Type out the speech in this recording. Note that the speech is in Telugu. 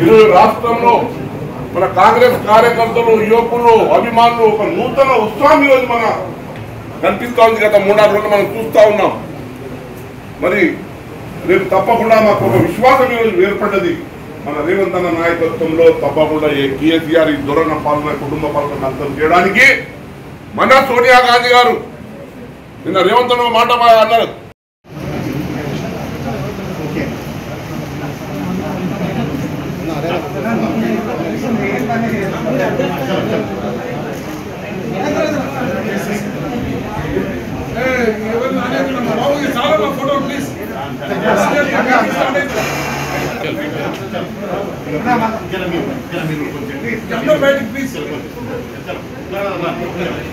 ఇరు రాష్ట్రంలో మన కాంగ్రెస్ కార్యకర్తలు యువకులు అభిమానులు ఒక నూతన ఉత్సాహం ఈరోజు మన కనిపిస్తూ ఉంది గత మూడారు రోజులు మనం చూస్తా ఉన్నాం. మరి రేపు తప్పకుండా మాకు ఒక విశ్వాసం ఈరోజు ఏర్పడ్డది. మన రేవంత్ అన్న నాయకత్వంలో తప్పకుండా ఏ కేసీఆర్ ఈ దురణ పాలన కుటుంబ పాలన అంతం చేయడానికి మన సోనియా గాంధీ గారు నిన్న రేవంత్ అన్న ఒక మాట మా- అన్నారు ప్లీజ్